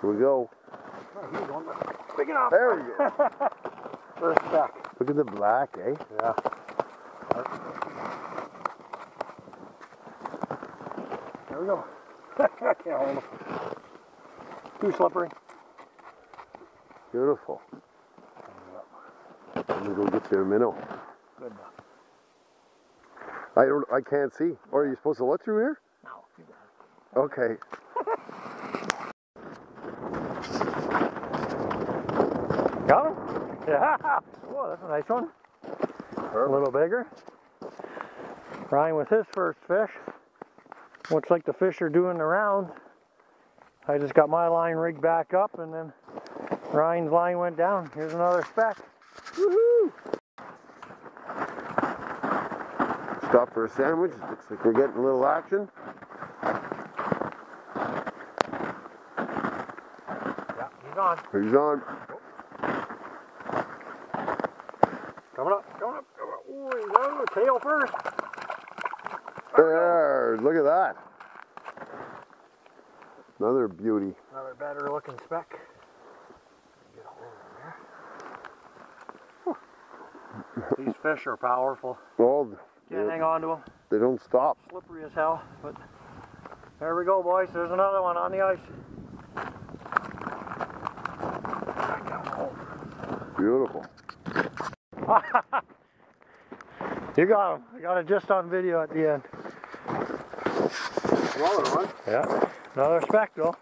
Here we go. He's going big enough. There we go. First back. Look at the black, eh? Yeah. There we go. I can't hold him. Too slippery. Beautiful. Let me go get you a minnow. Good enough. I don't. I can't see. Or are you supposed to look through here? No, you got it. Okay. Got him? Yeah. Whoa, that's a nice one. A little bigger. Ryan with his first fish. Looks like the fish are doing the round. I just got my line rigged back up and then Ryan's line went down. Here's another speck. Woohoo! Stop for a sandwich. Looks like we're getting a little action. Yeah, he's on. He's on. Coming up, coming up, coming up. Ooh, he's on the tail first. There. Look at that. Another beauty. Another better looking speck. Get a hold of there. These fish are powerful. Well, Can't hang on to them. they don't stop. Slippery as hell, but there we go, boys. There's another one on the ice. Beautiful. You got him. I got it just on video at the end. Smaller one. Yeah. Another though.